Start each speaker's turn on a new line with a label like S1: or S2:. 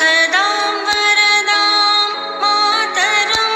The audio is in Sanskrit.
S1: कदा वरदा मातरं